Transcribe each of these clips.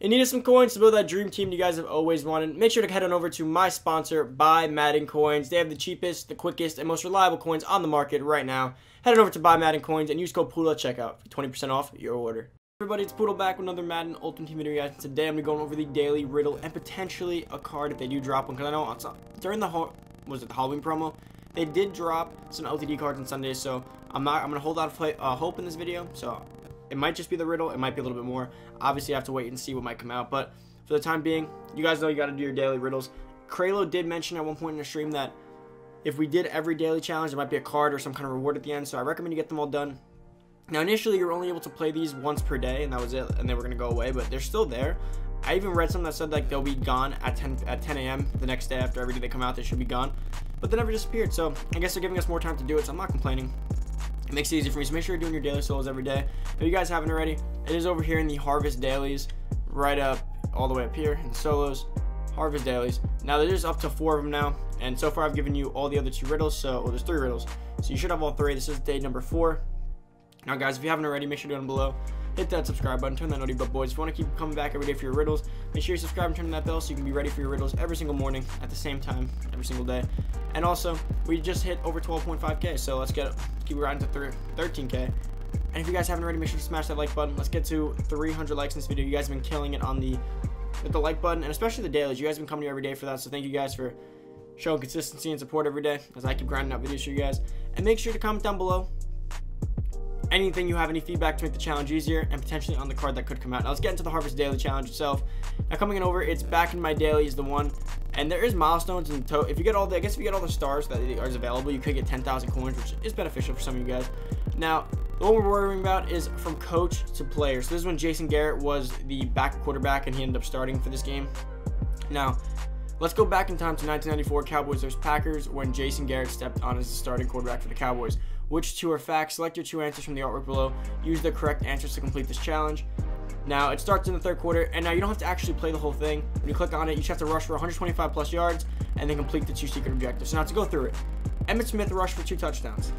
In need some coins to build that dream team you guys have always wanted, make sure to head on over to my sponsor, Buy Madden Coins. They have the cheapest, the quickest, and most reliable coins on the market right now. Head on over to Buy Madden Coins and use code Poodle at checkout for 20% off your order. Everybody, it's Poodle back with another Madden Ultimate Team video, guys. Today I'm going to be going over the daily riddle and potentially a card if they do drop one, because I know it's, during the, was it the Halloween promo, they did drop some LTD cards on Sundays, so I'm not, I'm going to hold out of play, uh, hope in this video, so it might just be the riddle. It might be a little bit more. Obviously, I have to wait and see what might come out. But for the time being, you guys know you got to do your daily riddles. Kralo did mention at one point in the stream that if we did every daily challenge, there might be a card or some kind of reward at the end. So I recommend you get them all done. Now, initially, you're only able to play these once per day, and that was it, and they were going to go away, but they're still there. I even read something that said like they'll be gone at 10 at 10 a.m. the next day after every day they come out. They should be gone, but they never disappeared. So I guess they're giving us more time to do it. So I'm not complaining. It makes it easy for me. So make sure you're doing your daily solos every day. If you guys haven't already, it is over here in the Harvest Dailies, right up all the way up here in solos. Harvest Dailies. Now there's up to four of them now, and so far I've given you all the other two riddles. So well, there's three riddles, so you should have all three. This is day number four. Now guys, if you haven't already, make sure to down below hit that subscribe button, turn that notification bell, boys. If you want to keep coming back every day for your riddles, make sure you subscribe and turn that bell so you can be ready for your riddles every single morning at the same time, every single day. And also, we just hit over 12.5k, so let's get keep riding to 13k. And if you guys haven't already, make sure to smash that like button. Let's get to 300 likes in this video. You guys have been killing it on the with the like button, and especially the dailies. You guys have been coming here every day for that, so thank you guys for showing consistency and support every day as I keep grinding out videos for you guys. And make sure to comment down below anything you have any feedback to make the challenge easier and potentially on the card that could come out. Now let's get into the Harvest Daily Challenge itself. Now coming in over, it's back in my daily is the one, and there is milestones and if you get all the, I guess if you get all the stars that are available, you could get 10,000 coins, which is beneficial for some of you guys. Now, the one we're worrying about is from coach to player. So this is when Jason Garrett was the back quarterback and he ended up starting for this game. Now, Let's go back in time to 1994 Cowboys vs. Packers when Jason Garrett stepped on as the starting quarterback for the Cowboys. Which two are facts? Select your two answers from the artwork below. Use the correct answers to complete this challenge. Now, it starts in the third quarter, and now you don't have to actually play the whole thing. When you click on it, you just have to rush for 125 plus yards and then complete the two secret objectives. So now to go through it. Emmitt Smith rushed for two touchdowns.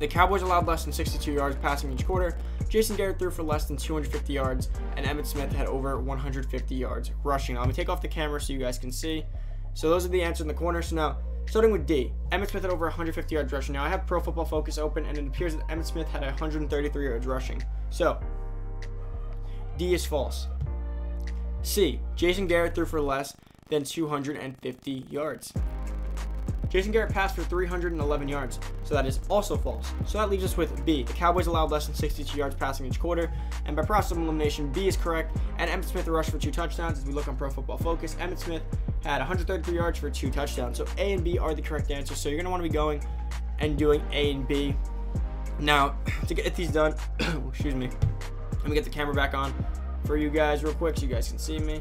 The Cowboys allowed less than 62 yards passing each quarter. Jason Garrett threw for less than 250 yards, and Emmitt Smith had over 150 yards rushing. Now, let me take off the camera so you guys can see. So those are the answers in the corner. So now, starting with D, Emmitt Smith had over 150 yards rushing. Now, I have Pro Football Focus open, and it appears that Emmitt Smith had 133 yards rushing. So, D is false. C, Jason Garrett threw for less than 250 yards. Jason Garrett passed for 311 yards, so that is also false. So that leaves us with B. The Cowboys allowed less than 62 yards passing each quarter, and by process of elimination, B is correct, and Emmitt Smith rushed for two touchdowns. As we look on Pro Football Focus, Emmitt Smith had 133 yards for two touchdowns. So A and B are the correct answers. So you're going to want to be going and doing A and B. Now, to get these done, oh, excuse me, let me get the camera back on for you guys real quick so you guys can see me.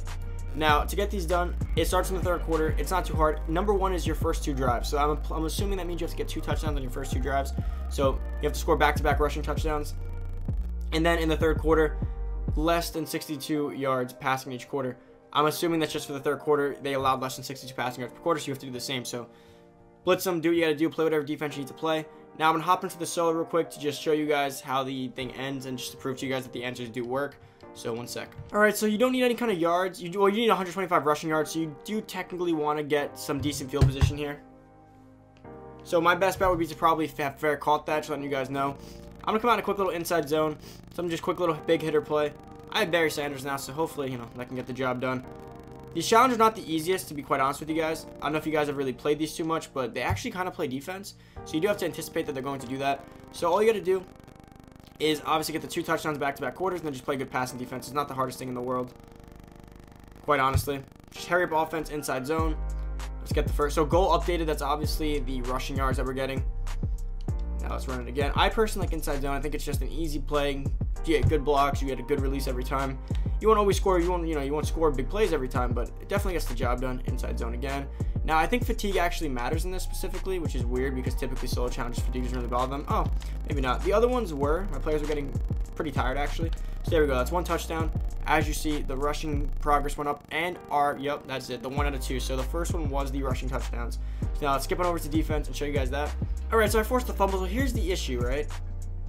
Now, to get these done, it starts in the third quarter. It's not too hard. Number one is your first two drives. So I'm, I'm assuming that means you have to get two touchdowns on your first two drives. So you have to score back-to-back rushing touchdowns. And then in the third quarter, less than 62 yards passing each quarter. I'm assuming that's just for the third quarter. They allowed less than 62 passing yards per quarter, so you have to do the same. So blitz them, do what you got to do, play whatever defense you need to play. Now I'm going to hop into the solo real quick to just show you guys how the thing ends and just to prove to you guys that the answers do work. So one sec. All right, so you don't need any kind of yards. You do, well, you need 125 rushing yards, so you do technically want to get some decent field position here. So my best bet would be to probably have fair caught that, just letting you guys know. I'm gonna come out in a quick little inside zone, some just quick little big hitter play. I have Barry Sanders now, so hopefully, you know, I can get the job done. These challenges are not the easiest, to be quite honest with you guys. I don't know if you guys have really played these too much, but they actually kind of play defense. So you do have to anticipate that they're going to do that. So all you got to do is obviously get the two touchdowns back-to-back -back quarters and then just play good passing defense. It's not the hardest thing in the world, quite honestly. Just hurry up offense, inside zone. Let's get the first. So goal updated, that's obviously the rushing yards that we're getting. Now let's run it again. I personally like inside zone. I think it's just an easy play. You get good blocks, you get a good release every time. You won't always score, you won't, you know, you won't score big plays every time, but it definitely gets the job done. Inside zone again. Now, I think fatigue actually matters in this specifically, which is weird because typically solo challenges fatigue doesn't really bother them. Oh, maybe not. The other ones were. My players were getting pretty tired, actually. So there we go. That's one touchdown. As you see, the rushing progress went up and our, yep, that's it. The one out of two. So the first one was the rushing touchdowns. So now let's skip on over to defense and show you guys that. All right, so I forced the fumble. So here's the issue, right?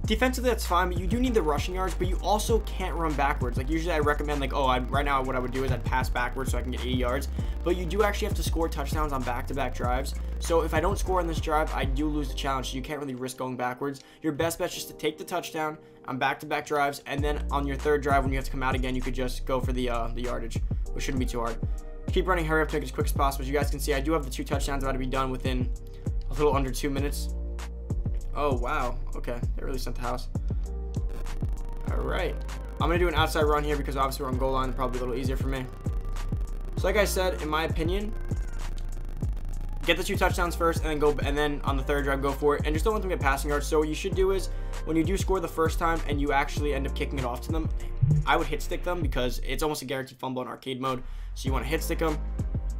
Defensively that's fine, but you do need the rushing yards, but you also can't run backwards. Like usually I recommend like, oh, I, right now what I would do is I'd pass backwards so I can get 80 yards, but you do actually have to score touchdowns on back-to-back -back drives. So if I don't score on this drive, I do lose the challenge. So you can't really risk going backwards. Your best bet is just to take the touchdown on back-to-back -back drives, and then on your third drive when you have to come out again, you could just go for the uh, the yardage, which shouldn't be too hard. Keep running, hurry up, take as quick as possible. As you guys can see, I do have the two touchdowns about to be done within a little under two minutes. Oh, wow. Okay, they really sent the house. All right. I'm going to do an outside run here because obviously we're on goal line. Probably a little easier for me. So like I said, in my opinion, get the two touchdowns first and then go and then on the third drive go for it and just don't let them get passing yards so what you should do is when you do score the first time and you actually end up kicking it off to them i would hit stick them because it's almost a guaranteed fumble in arcade mode so you want to hit stick them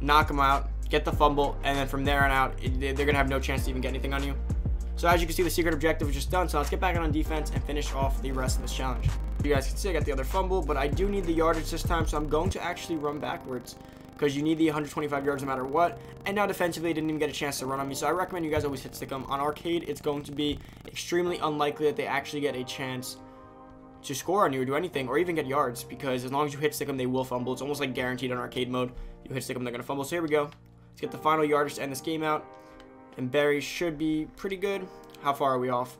knock them out get the fumble and then from there on out they're gonna have no chance to even get anything on you so as you can see, the secret objective was just done. So let's get back on defense and finish off the rest of this challenge. You guys can see I got the other fumble, but I do need the yardage this time. So I'm going to actually run backwards because you need the 125 yards no matter what. And now defensively, didn't even get a chance to run on me. So I recommend you guys always hit stick them. On arcade, it's going to be extremely unlikely that they actually get a chance to score on you or do anything or even get yards because as long as you hit stick them, they will fumble. It's almost like guaranteed on arcade mode. You hit stick them, they're going to fumble. So here we go. Let's get the final yardage to end this game out. And Barry should be pretty good. How far are we off?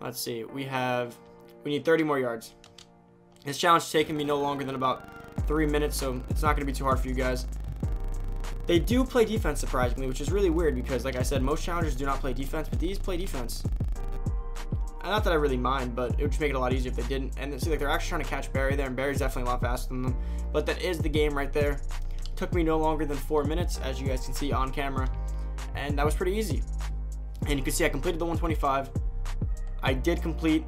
Let's see. We have... We need 30 more yards. This challenge is taking me no longer than about three minutes, so it's not going to be too hard for you guys. They do play defense, surprisingly, which is really weird because, like I said, most challengers do not play defense, but these play defense. And not that I really mind, but it would just make it a lot easier if they didn't. And see, like they're actually trying to catch Barry there, and Barry's definitely a lot faster than them. But that is the game right there. Took me no longer than four minutes, as you guys can see on camera and that was pretty easy. And you can see I completed the 125. I did complete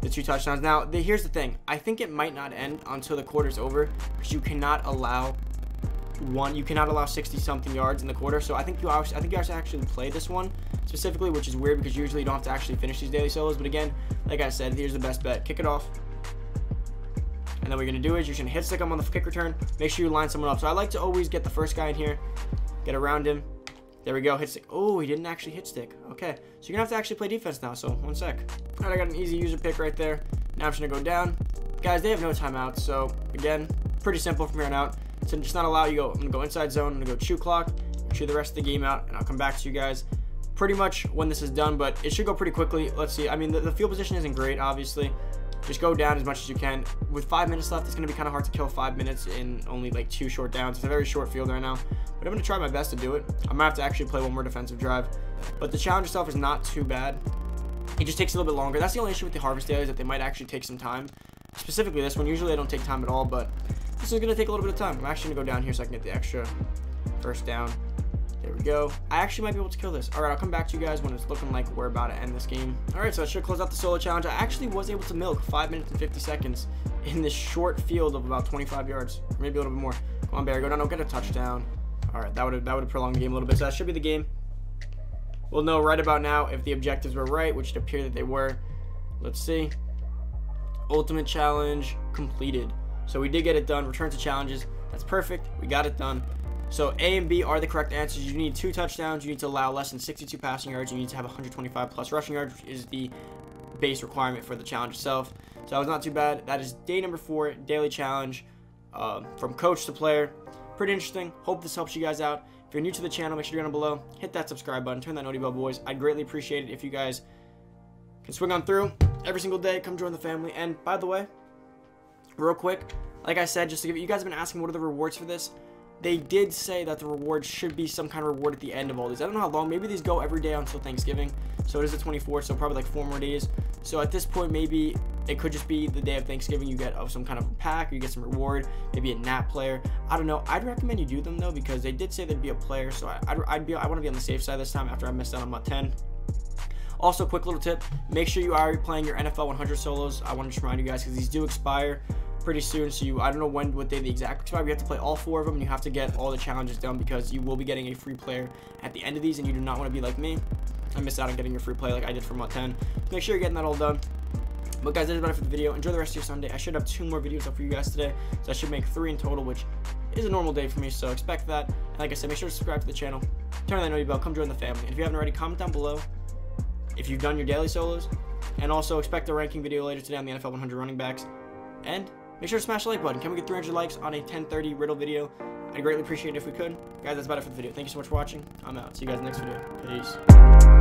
the two touchdowns. Now, the, here's the thing. I think it might not end until the quarter's over because you cannot allow one. You cannot allow 60 something yards in the quarter. So I think you actually, I think you actually play this one specifically, which is weird because usually you don't have to actually finish these daily solos. But again, like I said, here's the best bet. Kick it off. And then what you're to do is you're to hit stick him on the kick return. Make sure you line someone up. So I like to always get the first guy in here, get around him, there we go, hit stick. Oh, he didn't actually hit stick. Okay, so you're gonna have to actually play defense now, so one sec. All right, I got an easy user pick right there. Now I'm just gonna go down. Guys, they have no timeouts, so again, pretty simple from here on out. So just not allow you go, I'm gonna go inside zone, I'm gonna go chew clock, chew the rest of the game out, and I'll come back to you guys pretty much when this is done, but it should go pretty quickly. Let's see, I mean, the, the field position isn't great, obviously. Just go down as much as you can. With five minutes left, it's going to be kind of hard to kill five minutes in only like two short downs. It's a very short field right now, but I'm going to try my best to do it. I might have to actually play one more defensive drive, but the challenge itself is not too bad. It just takes a little bit longer. That's the only issue with the harvest dailies that they might actually take some time. Specifically this one. Usually they don't take time at all, but this is going to take a little bit of time. I'm actually going to go down here so I can get the extra first down. There we go. I actually might be able to kill this. All right, I'll come back to you guys when it's looking like we're about to end this game. All right, so I should close out the solo challenge. I actually was able to milk 5 minutes and 50 seconds in this short field of about 25 yards, maybe a little bit more. Come on, Barry, go down, don't get a touchdown. All right, that would have that would have prolonged the game a little bit. So that should be the game. We'll know right about now if the objectives were right, which it appeared that they were. Let's see. Ultimate challenge completed. So we did get it done. Return to challenges. That's perfect. We got it done. So A and B are the correct answers. You need two touchdowns. You need to allow less than 62 passing yards. You need to have 125 plus rushing yards, which is the base requirement for the challenge itself. So that was not too bad. That is day number four, daily challenge uh, from coach to player. Pretty interesting. Hope this helps you guys out. If you're new to the channel, make sure you're down below. Hit that subscribe button. Turn that noti bell, boys. I'd greatly appreciate it if you guys can swing on through every single day. Come join the family. And by the way, real quick, like I said, just to give you guys have been asking what are the rewards for this they did say that the reward should be some kind of reward at the end of all these. I don't know how long. Maybe these go every day until Thanksgiving. So it is the 24th, so probably like four more days. So at this point, maybe it could just be the day of Thanksgiving. You get of some kind of a pack, or you get some reward, maybe a nap player. I don't know. I'd recommend you do them though because they did say there'd be a player. So I, would I'd be I want to be on the safe side this time after I missed out on my 10. Also, quick little tip: make sure you are playing your NFL 100 solos. I want to just remind you guys because these do expire pretty soon. So you, I don't know when, what day the exact expire. You have to play all four of them. And you have to get all the challenges done because you will be getting a free player at the end of these, and you do not want to be like me and miss out on getting your free play like I did for Mod 10. Make sure you're getting that all done. But guys, that's about it for the video. Enjoy the rest of your Sunday. I should have two more videos up for you guys today. So I should make three in total, which is a normal day for me. So expect that. And like I said, make sure to subscribe to the channel. Turn on that notification bell. Come join the family. And if you haven't already, comment down below if you've done your daily solos And also expect a ranking video later today on the NFL 100 running backs. And make sure to smash the like button. Can we get 300 likes on a 1030 riddle video? I'd greatly appreciate it if we could. Guys, that's about it for the video. Thank you so much for watching. I'm out. See you guys next video. Peace.